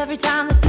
every time the